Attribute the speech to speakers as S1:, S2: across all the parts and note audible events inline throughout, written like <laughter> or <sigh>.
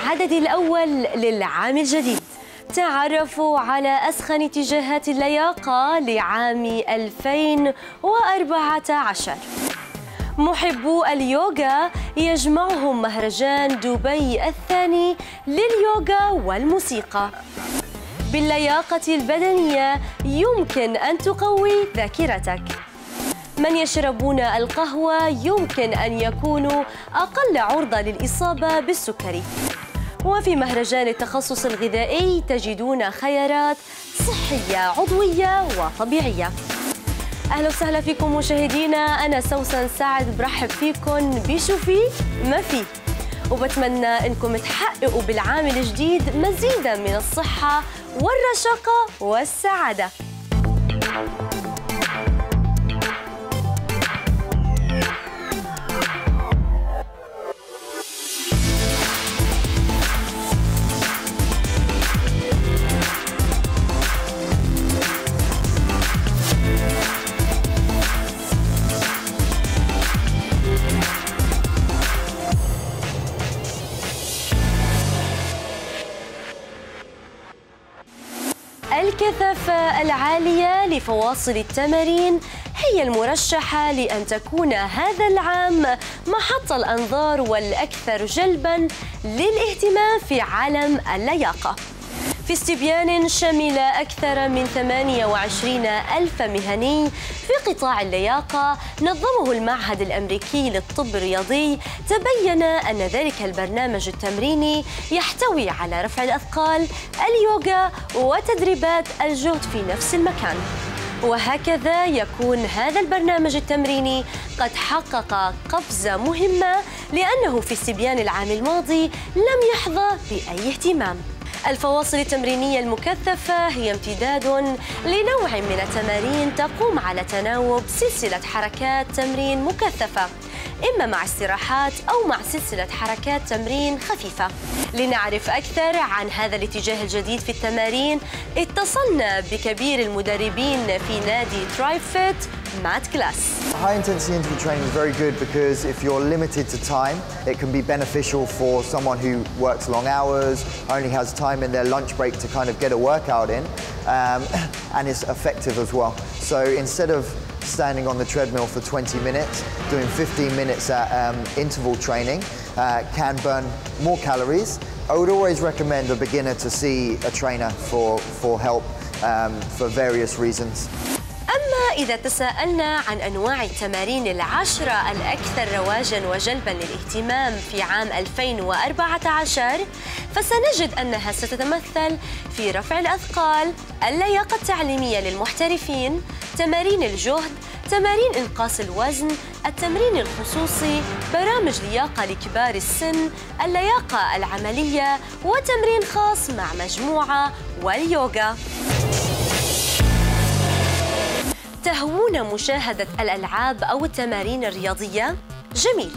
S1: العدد الأول للعام الجديد. تعرفوا على أسخن اتجاهات اللياقة لعام 2014 محبو اليوغا يجمعهم مهرجان دبي الثاني لليوغا والموسيقى. باللياقة البدنية يمكن أن تقوي ذاكرتك. من يشربون القهوة يمكن أن يكونوا أقل عرضة للإصابة بالسكري. وفي مهرجان التخصص الغذائي تجدون خيارات صحية عضوية وطبيعية. أهلا وسهلا فيكم مشاهدينا. أنا سوسن سعد برحب فيكم بشوفي ما فيه. وبتمنى إنكم تحققوا بالعام الجديد مزيدا من الصحة والرشاقة والسعادة. العالية لفواصل التمارين هي المرشحة لأن تكون هذا العام محط الأنظار والأكثر جلباً للاهتمام في عالم اللياقة. في استبيان شمل أكثر من 28 ألف مهني في قطاع اللياقة نظمه المعهد الأمريكي للطب الرياضي. تبين أن ذلك البرنامج التمريني يحتوي على رفع الأثقال اليوغا وتدريبات الجهد في نفس المكان. وهكذا يكون هذا البرنامج التمريني قد حقق قفزة مهمة لأنه في استبيان العام الماضي لم يحظى بأي اهتمام. الفواصل التمرينية المكثفة هي امتداد لنوع من التمارين تقوم على تناوب سلسلة حركات تمرين مكثفة إما مع استراحات أو مع سلسلة حركات تمرين خفيفة. لنعرف أكثر عن هذا الاتجاه الجديد في التمارين اتصلنا بكبير المدربين في نادي ترايب Mad
S2: High intensity interval training is very good because if you're limited to time, it can be beneficial for someone who works long hours, only has time in their lunch break to kind of get a workout in, um, <laughs> and it's effective as well. So instead of standing on the treadmill for 20 minutes, doing 15 minutes at um, interval training uh, can burn more calories. I would always recommend a beginner to see a trainer for, for help um, for various reasons.
S1: أما إذا تساءلنا عن أنواع التمارين العشرة الأكثر رواجاً وجلباً للاهتمام في عام 2014 فسنجد أنها ستتمثل في رفع الأثقال، اللياقة التعليمية للمحترفين، تمارين الجهد، تمارين إنقاص الوزن، التمرين الخصوصي، برامج لياقة لكبار السن، اللياقة العملية، وتمرين خاص مع مجموعة واليوغا. تهوون مشاهدة الألعاب أو التمارين الرياضية؟ جميل.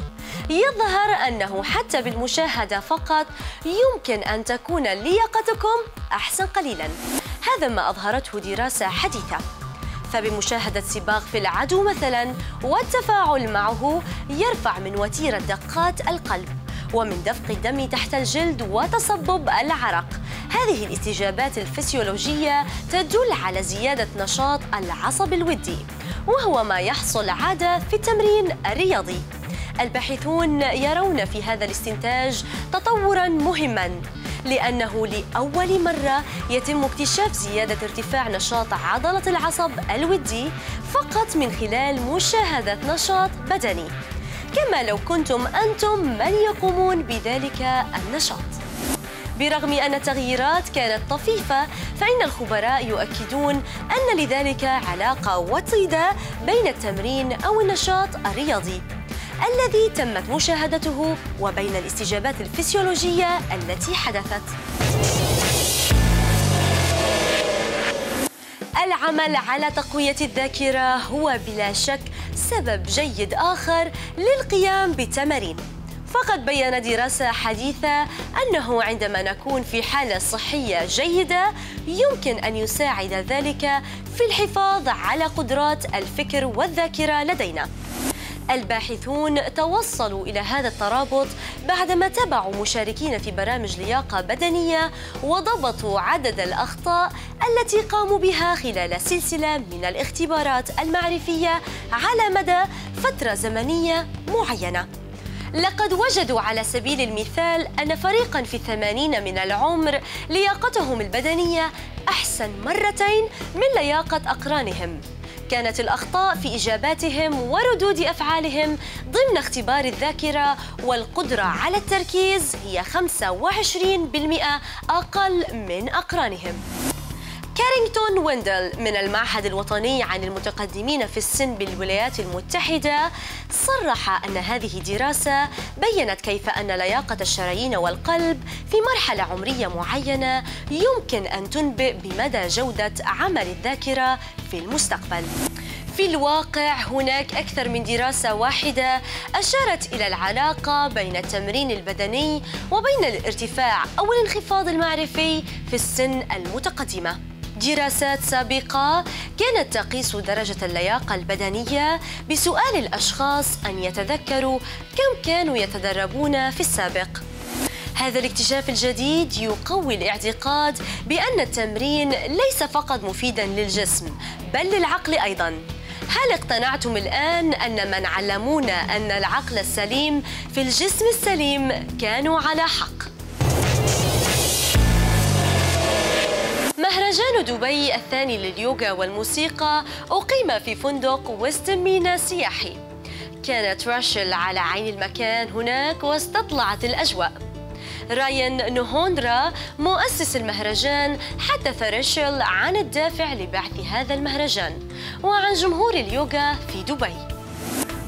S1: يظهر أنه حتى بالمشاهدة فقط يمكن أن تكون لياقتكم أحسن قليلا. هذا ما أظهرته دراسة حديثة. فبمشاهدة سباق في العدو مثلا والتفاعل معه يرفع من وتيرة دقات القلب. ومن دفق الدم تحت الجلد وتصبب العرق. هذه الاستجابات الفسيولوجية تدل على زيادة نشاط العصب الودي وهو ما يحصل عادة في التمرين الرياضي. الباحثون يرون في هذا الاستنتاج تطورا مهما لأنه لأول مرة يتم اكتشاف زيادة ارتفاع نشاط عضلة العصب الودي فقط من خلال مشاهدة نشاط بدني. كما لو كنتم أنتم من يقومون بذلك النشاط. برغم أن التغييرات كانت طفيفة فإن الخبراء يؤكدون أن لذلك علاقة وطيدة بين التمرين أو النشاط الرياضي الذي تمت مشاهدته وبين الاستجابات الفسيولوجية التي حدثت. العمل على تقوية الذاكرة هو بلا شك سبب جيد آخر للقيام بالتمارين فقد بين دراسة حديثة أنه عندما نكون في حالة صحية جيدة يمكن أن يساعد ذلك في الحفاظ على قدرات الفكر والذاكرة لدينا. الباحثون توصلوا إلى هذا الترابط بعدما تابعوا مشاركين في برامج لياقة بدنية وضبطوا عدد الأخطاء التي قاموا بها خلال سلسلة من الاختبارات المعرفية على مدى فترة زمنية معينة. لقد وجدوا على سبيل المثال أن فريقا في الثمانين من العمر لياقتهم البدنية أحسن مرتين من لياقة أقرانهم. كانت الأخطاء في إجاباتهم وردود أفعالهم ضمن اختبار الذاكرة والقدرة على التركيز هي 25% أقل من أقرانهم. كارينغتون ويندل من المعهد الوطني عن المتقدمين في السن بالولايات المتحدة صرح أن هذه دراسة بينت كيف أن لياقة الشرايين والقلب في مرحلة عمرية معينة يمكن أن تنبئ بمدى جودة عمل الذاكرة في المستقبل. في الواقع هناك أكثر من دراسة واحدة أشارت إلى العلاقة بين التمرين البدني وبين الارتفاع أو الانخفاض المعرفي في السن المتقدمة. دراسات سابقة كانت تقيس درجة اللياقة البدنية بسؤال الأشخاص أن يتذكروا كم كانوا يتدربون في السابق هذا الاكتشاف الجديد يقوي الاعتقاد بأن التمرين ليس فقط مفيدا للجسم بل للعقل أيضا هل اقتنعتم الآن أن من علمونا أن العقل السليم في الجسم السليم كانوا على حق؟ مهرجان دبي الثاني لليوغا والموسيقى أقيم في فندق ويستن مينا السياحي كانت راشل على عين المكان هناك واستطلعت الأجواء. راين نوهوندرا مؤسس المهرجان حدث راشل عن الدافع لبعث هذا المهرجان وعن جمهور اليوغا في دبي.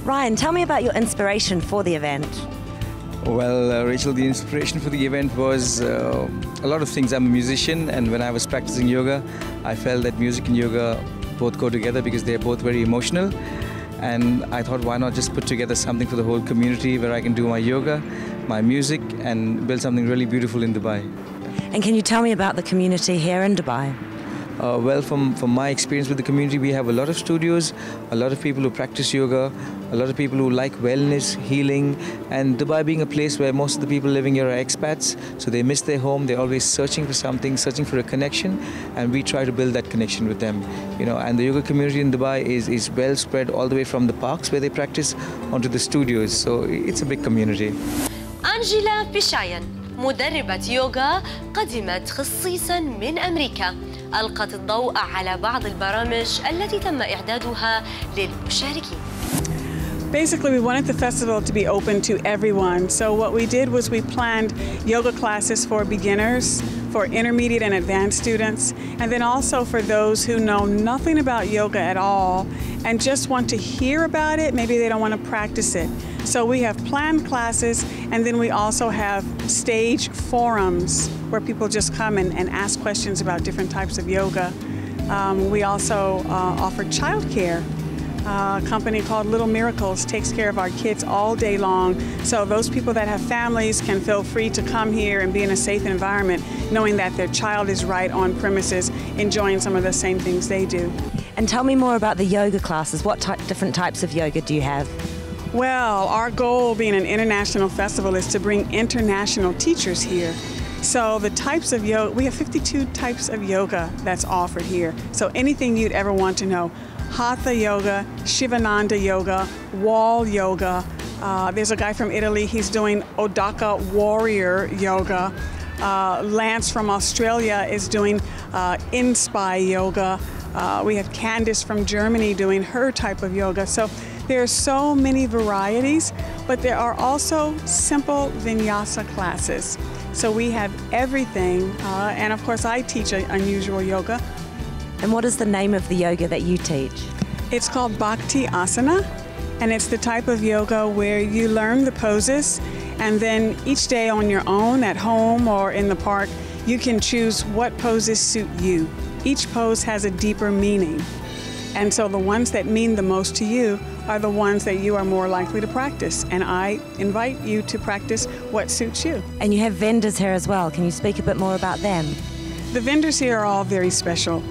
S3: Ryan, tell me about your inspiration for the event.
S4: Well, uh, Rachel, the inspiration for the event was uh, a lot of things. I'm a musician, and when I was practicing yoga, I felt that music and yoga both go together because they're both very emotional. And I thought, why not just put together something for the whole community where I can do my yoga, my music, and build something really beautiful in Dubai.
S3: And can you tell me about the community here in Dubai?
S4: Uh, well, from, from my experience with the community, we have a lot of studios, a lot of people who practice yoga, a lot of people who like wellness, healing, and Dubai being a place where most of the people living here are expats, so they miss their home. They're always searching for something, searching for a connection, and we try to build that connection with them. You know, and the yoga community in Dubai is, is well spread all the way from the parks where they practice onto the studios. So it's a big community.
S1: أنجيلا بيشاين مدربة يوغا قدمت خصيصا من أمريكا ألقت الضوء على بعض البرامج التي تم إعدادها للمشاركين
S5: Basically, we wanted the festival to be open to everyone. So, what we did was we planned yoga classes for beginners, for intermediate and advanced students, and then also for those who know nothing about yoga at all and just want to hear about it. Maybe they don't want to practice it. So, we have planned classes, and then we also have stage forums where people just come and, and ask questions about different types of yoga. Um, we also uh, offer childcare uh, a company called Little Miracles takes care of our kids all day long. So those people that have families can feel free to come here and be in a safe environment, knowing that their child is right on premises, enjoying some of the same things they do.
S3: And tell me more about the yoga classes. What different types of yoga do you have?
S5: Well, our goal being an international festival is to bring international teachers here. So the types of yoga, we have 52 types of yoga that's offered here. So anything you'd ever want to know, Hatha yoga, Shivananda yoga, wall yoga. Uh, there's a guy from Italy, he's doing Odaka warrior yoga. Uh, Lance from Australia is doing uh, yoga. Uh, we have Candice from Germany doing her type of yoga. So there are so many varieties, but there are also simple vinyasa classes. So we have everything, uh, and of course, I teach unusual yoga.
S3: And what is the name of the yoga that you teach?
S5: It's called Bhakti Asana, and it's the type of yoga where you learn the poses, and then each day on your own, at home or in the park, you can choose what poses suit you. Each pose has a deeper meaning. And so the ones that mean the most to you are the ones that you are more likely to practice. And I invite you to practice what suits you.
S3: And you have vendors here as well. Can you speak a bit more about them?
S5: The vendors here are all very special.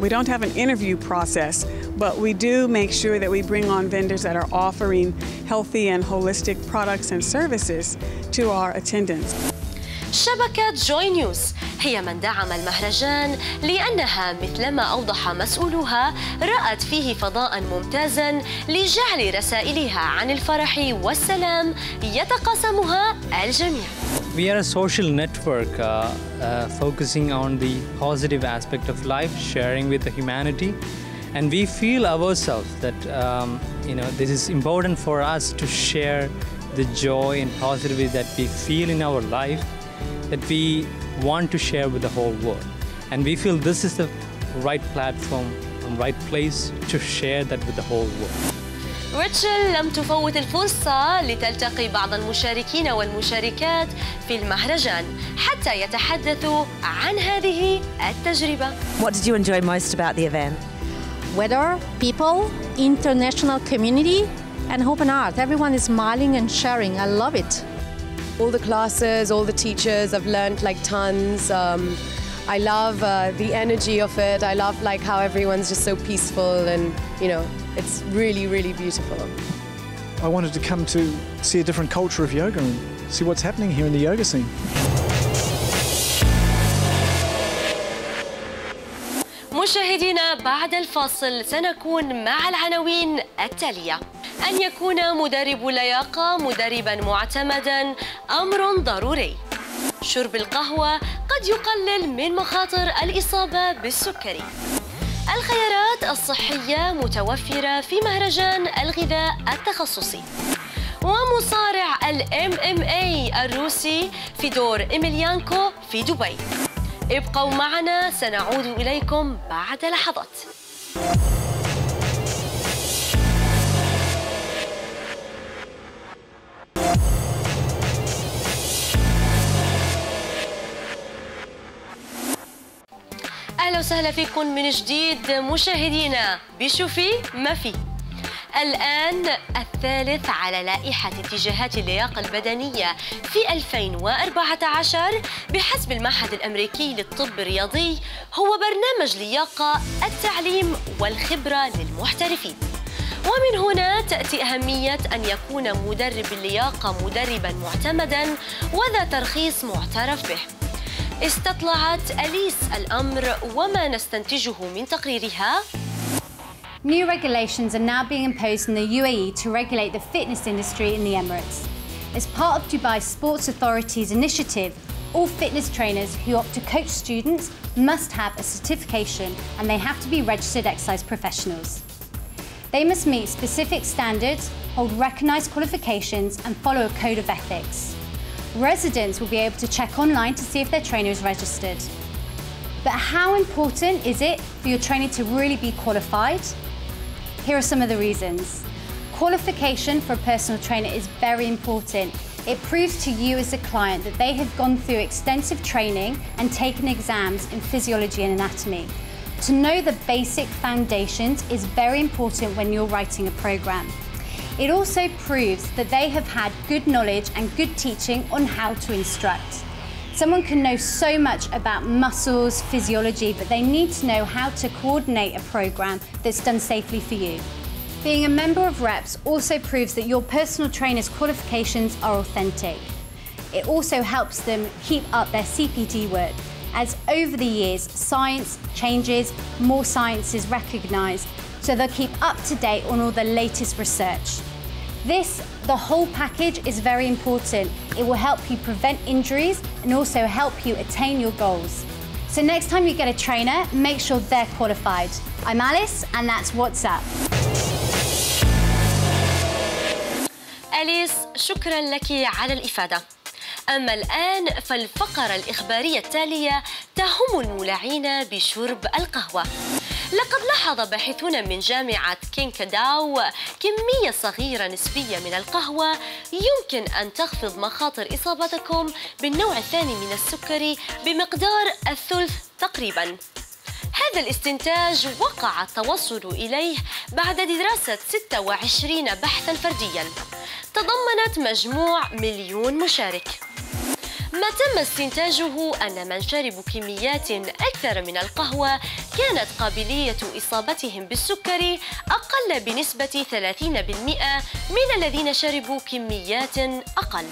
S5: We don't have an interview process, but we do make sure that we bring on vendors that are offering healthy and holistic products and services to our attendants.
S1: Shabaka Joy News. هي من دعم المهرجان لأنها مثلما أوضح مسؤولوها رأت فيه فضاء ممتازا لجعل رسائلها عن الفرح والسلام يتقاسمها الجميع
S6: We are a social network uh, uh, focusing on the positive aspect of life, sharing with the humanity, and we feel ourselves that um, you know this is important for us to share the joy and positivity that we feel in our life, that we want to share with the whole world, and we feel this is the right platform and right place to share that with the whole world.
S1: ريتشل لم تفوت الفرصة لتلتقي بعض المشاركين والمشاركات في المهرجان حتى يتحدثوا عن هذه التجربة.
S3: What did you enjoy most about the event?
S7: Weather, people, international community, and hope and art. Everyone is smiling and sharing. I love it.
S8: All the classes, all the teachers, I've learned like tons. Um, I love uh, the energy of it. I love like how everyone's just so peaceful and you know it's really really beautiful.
S9: I wanted to come to see a different culture of yoga and see what's happening here in the yoga scene.
S1: مشاهدينا بعد الفاصل سنكون مع العناوين التالية أن يكون مدرب اللياقة مدربا معتمدا أمر ضروري. شرب القهوة قد يقلل من مخاطر الإصابة بالسكري. الخيارات الصحية متوفرة في مهرجان الغذاء التخصصي. ومصارع ال MMA الروسي فيدور إيميليانكو في دبي. ابقوا معنا سنعود إليكم بعد لحظات. أهلا وسهلا فيكم من جديد مشاهدينا. بشوفي ما في. الآن الثالث على لائحة اتجاهات اللياقة البدنية في 2014 بحسب المعهد الأمريكي للطب الرياضي هو برنامج لياقة التعليم والخبرة للمحترفين. ومن هنا تأتي أهمية أن يكون مدرب اللياقة مدربا معتمدا وذا ترخيص معترف به. استطلعت أليس الأمر وما نستنتجه من تقريرها
S10: New regulations are now being imposed in the UAE to regulate the fitness industry in the Emirates. As part of Dubai Sports Authority's initiative, all fitness trainers who opt to coach students must have a certification and they have to be registered exercise professionals. They must meet specific standards, hold recognised qualifications, and follow a code of ethics. Residents will be able to check online to see if their trainer is registered. But how important is it for your trainer to really be qualified? Here are some of the reasons. Qualification for a personal trainer is very important. It proves to you as a client that they have gone through extensive training and taken exams in physiology and anatomy. To know the basic foundations is very important when you're writing a program. It also proves that they have had good knowledge and good teaching on how to instruct. Someone can know so much about muscles, physiology, but they need to know how to coordinate a program that's done safely for you. Being a member of REPS also proves that your personal trainer's qualifications are authentic. It also helps them keep up their CPD work, as over the years, science changes, more science is recognised, so they'll keep up to date on all the latest research. This, the whole package, is very important. It will help you prevent injuries and also help you attain your goals. So next time you get a trainer, make sure they're qualified. I'm Alice, and that's What's Up.
S1: أليس شكرا لك على الإفادة أما الآن فالفقرة الإخبارية التالية تهم المولعين بشرب القهوة لقد لاحظ باحثون من جامعة كينكداو كمية صغيرة نسبية من القهوة يمكن أن تخفض مخاطر إصابتكم بالنوع الثاني من السكري بمقدار الثلث تقريباً. هذا الاستنتاج وقع التوصل إليه بعد دراسة 26 بحثاً فردياً. تضمنت مجموع مليون مشارك. ما تم استنتاجه أن من شربوا كميات أكثر من القهوة كانت قابلية إصابتهم بالسكري أقل بنسبة 30% من الذين شربوا كميات أقل.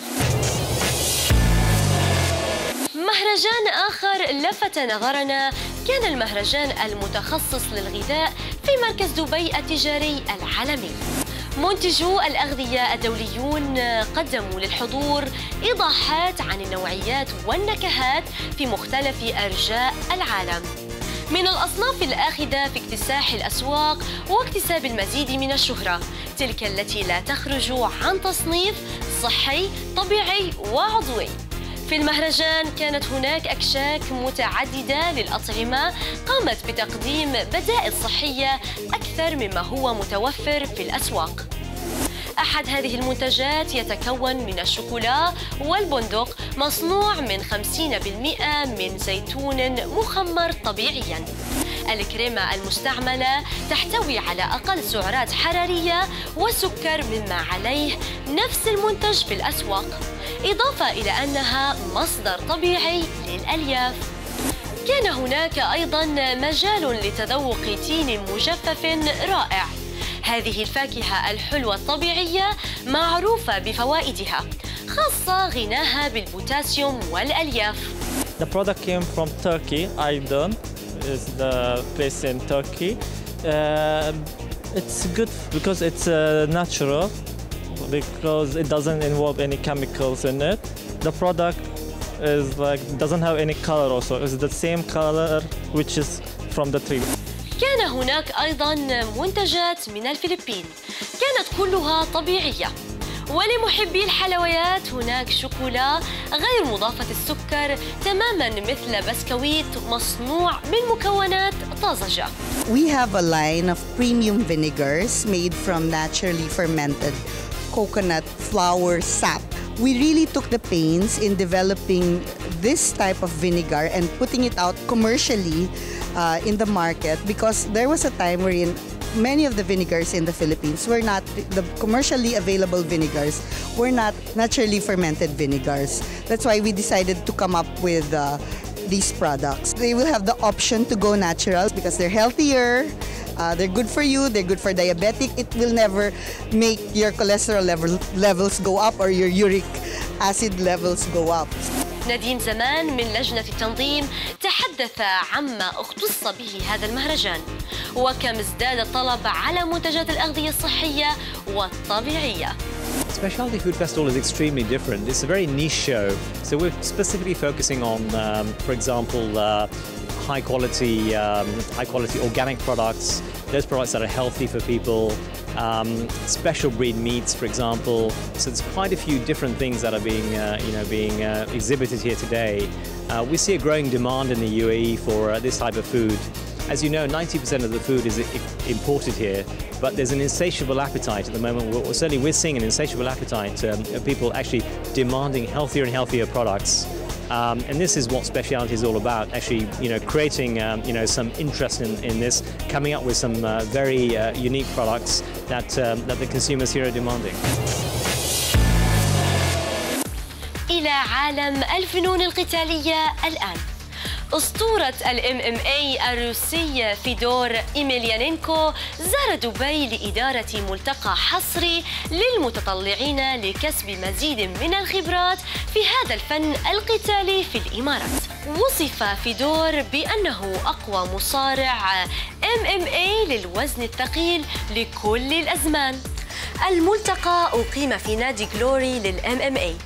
S1: مهرجان آخر لفت نظرنا. كان المهرجان المتخصص للغذاء في مركز دبي التجاري العالمي. منتجو الأغذية الدوليون قدموا للحضور إيضاحات عن النوعيات والنكهات في مختلف أرجاء العالم. من الأصناف الآخذة في اكتساح الأسواق واكتساب المزيد من الشهرة تلك التي لا تخرج عن تصنيف صحي طبيعي وعضوي. في المهرجان كانت هناك أكشاك متعددة للأطعمة قامت بتقديم بدائل صحية أكثر مما هو متوفر في الأسواق. أحد هذه المنتجات يتكون من الشوكولا والبندق مصنوع من 50% من زيتون مخمر طبيعياً. الكريمة المستعملة تحتوي على أقل سعرات حرارية وسكر مما عليه نفس المنتج في الأسواق إضافة إلى أنها مصدر طبيعي للألياف. كان هناك أيضا مجال لتذوق تين مجفف رائع. هذه الفاكهة الحلوة الطبيعية معروفة بفوائدها خاصة غناها بالبوتاسيوم والألياف
S11: The product came from Turkey, Aydın is the place in Turkey. Uh, it's good because it's uh, natural, because it doesn't involve any chemicals in it. The product is like doesn't have any color also. It's the same color which is from the tree.
S1: كان هناك أيضا منتجات من الفلبين كانت كلها طبيعية ولمحبي الحلويات هناك شوكولا غير مضافة السكر تماما مثل بسكويت مصنوع من مكونات طازجة
S12: We have a line of premium vinegars made from naturally fermented coconut flower sap. We really took the pains in developing this type of vinegar and putting it out commercially uh, in the market because there was a time wherein many of the vinegars in the Philippines were not the commercially available vinegars were not naturally fermented vinegars. That's why we decided to come up with uh, these products. They will have the option to go natural because they're healthier, uh, they're good for you, they're good for diabetic. It will never make your cholesterol level, levels go up or your uric acid levels go up.
S1: نديم زمان من لجنة التنظيم تحدث عما اختص به هذا المهرجان وكم ازداد الطلب على منتجات الأغذية الصحية والطبيعية
S13: Specialty Food Festival is extremely different. It's a very niche show. So we're specifically focusing on, um, for example, uh, high quality, um, high quality organic products, those products that are healthy for people, um, special breed meats, for example. So there's quite a few different things that are being, uh, you know, being uh, exhibited here today. Uh, we see a growing demand in the UAE for uh, this type of food. As you know, 90% of the food is imported here, but there's an insatiable appetite at the moment. Certainly, we're seeing an insatiable appetite um, of people actually demanding healthier and healthier products. Um, and this is what speciality is all about, actually, you know, creating, um, you know, some interest in, in this, coming up with some uh, very uh, unique products that, um, that the consumers here are demanding.
S1: إلى عالم الفنون القتالية الآن أسطورة ال MMA الروسي فيدور إيميليانينكو زار دبي لإدارة ملتقى حصري للمتطلعين لكسب مزيد من الخبرات في هذا الفن القتالي في الإمارات. وصف فيدور بأنه أقوى مصارع MMA للوزن الثقيل لكل الأزمان. الملتقى أقيم في نادي جلوري للإم إم اي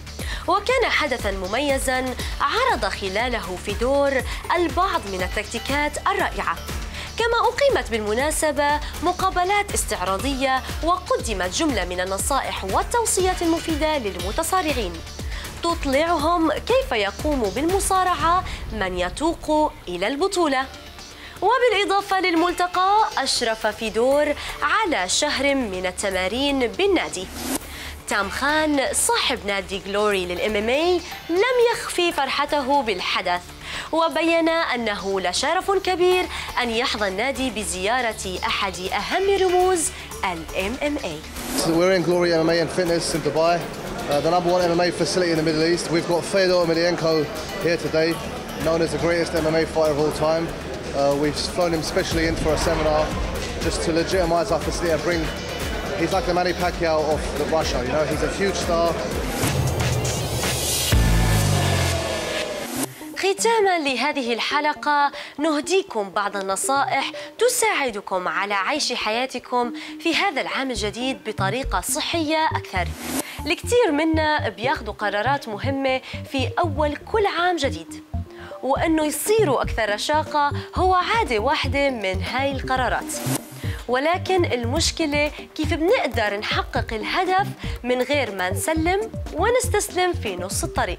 S1: وكان حدثا مميزا عرض خلاله فيدور البعض من التكتيكات الرائعة. كما أقيمت بالمناسبة مقابلات استعراضية وقدمت جملة من النصائح والتوصيات المفيدة للمتصارعين. تطلعهم كيف يقوم بالمصارعة من يتوق إلى البطولة. وبالإضافة للملتقى أشرف فيدور على شهر من التمارين بالنادي. تام خان صاحب نادي Glory لل MMA لم يخفي فرحته بالحدث وبين انه لشرف كبير ان يحظى النادي بزياره احد اهم رموز ال MMA.
S14: We're in Glory MMA and Fitness in Dubai. uh, the number one MMA facility in the Middle East. We've got Fedor Emelianenko here today, known as the greatest MMA fighter of all time. Uh, we've flown him specially in for a seminar just to legitimize our facility and bring. He's like the Manny Pacquiao of Russia, you know. He's a huge star.
S1: ختاما لهذه الحلقة نهديكم بعض النصائح تساعدكم على عيش حياتكم في هذا العام الجديد بطريقة صحية أكثر الكثير منا بياخذوا قرارات مهمة في أول كل عام جديد وأنه يصيروا أكثر رشاقة هو عادة واحدة من هاي القرارات ولكن المشكلة كيف بنقدر نحقق الهدف من غير ما نسلم ونستسلم في نص الطريق.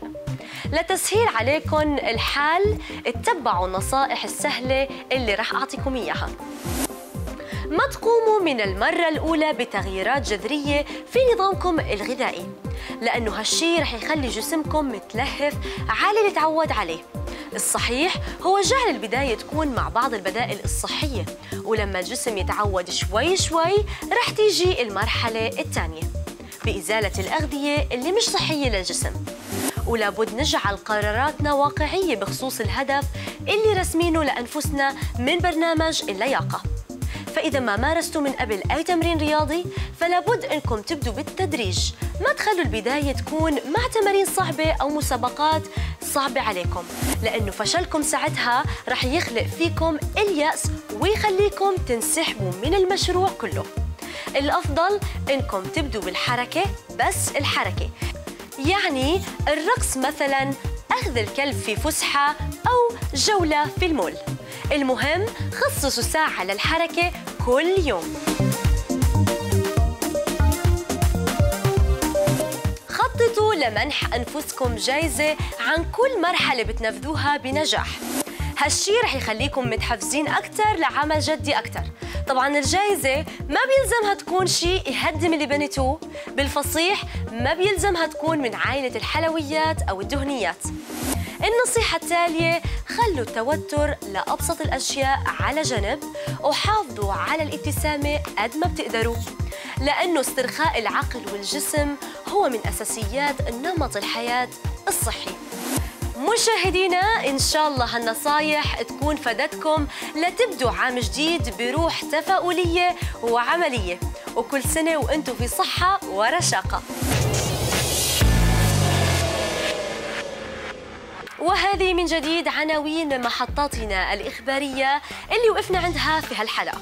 S1: لتسهيل عليكم الحال اتبعوا النصائح السهلة اللي رح أعطيكم إياها. ما تقوموا من المرة الأولى بتغييرات جذرية في نظامكم الغذائي. لأنه هالشي رح يخلي جسمكم متلهف على اللي تعود عليه. الصحيح هو جعل البداية تكون مع بعض البدائل الصحية ولما الجسم يتعود شوي شوي رح تيجي المرحلة الثانية بإزالة الأغذية اللي مش صحية للجسم. ولابد نجعل قراراتنا واقعية بخصوص الهدف اللي رسمينه لأنفسنا من برنامج اللياقة. فإذا ما مارستوا من قبل أي تمرين رياضي فلابد أنكم تبدوا بالتدريج. ما تخلوا البداية تكون مع تمارين صعبة أو مسابقات صعبة عليكم لأنه فشلكم ساعتها رح يخلق فيكم إليأس ويخليكم تنسحبوا من المشروع كله. الأفضل أنكم تبدوا بالحركة بس الحركة. يعني الرقص مثلا أخذ الكلب في فسحة أو جولة في المول. المهم خصصوا ساعة للحركة كل يوم. خططوا لمنح أنفسكم جايزة عن كل مرحلة بتنفذوها بنجاح. هالشي رح يخليكم متحفزين أكثر لعمل جدي أكثر طبعا الجائزة ما بيلزمها تكون شيء يهدم اللي بنيتوه. بالفصيح ما بيلزمها تكون من عائلة الحلويات أو الدهنيات. النصيحة التالية خلوا التوتر لأبسط الأشياء على جنب وحافظوا على الابتسامة قد ما بتقدروا لأنه استرخاء العقل والجسم هو من أساسيات نمط الحياة الصحي. مشاهدينا إن شاء الله هالنصايح تكون فادتكم لتبدوا عام جديد بروح تفاؤلية وعملية وكل سنة وأنتم في صحة ورشاقة. وهذه من جديد عناوين محطاتنا الإخبارية اللي وقفنا عندها في هالحلقة.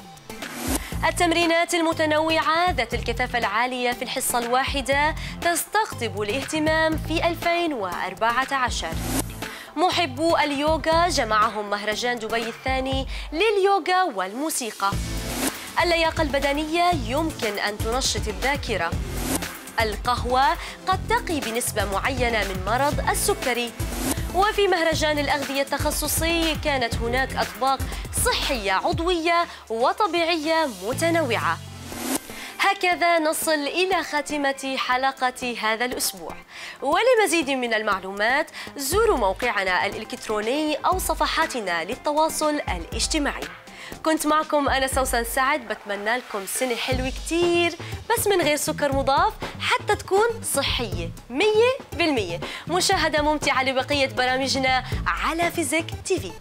S1: التمرينات المتنوعة ذات الكثافة العالية في الحصة الواحدة تستقطب الاهتمام في 2014 محبو اليوغا جمعهم مهرجان دبي الثاني لليوغا والموسيقى. اللياقة البدنية يمكن أن تنشط الذاكرة. القهوة قد تقي بنسبة معينة من مرض السكري. وفي مهرجان الأغذية التخصصي كانت هناك أطباق صحية عضوية وطبيعية متنوعة. هكذا نصل إلى خاتمة حلقة هذا الأسبوع. ولمزيد من المعلومات زوروا موقعنا الإلكتروني أو صفحاتنا للتواصل الاجتماعي. كنت معكم أنا سوسن سعد بتمنى لكم سنة حلوة كتير بس من غير سكر مضاف حتى تكون صحية مية بالمية. مشاهدة ممتعة لبقية برامجنا على فيزيك تيفي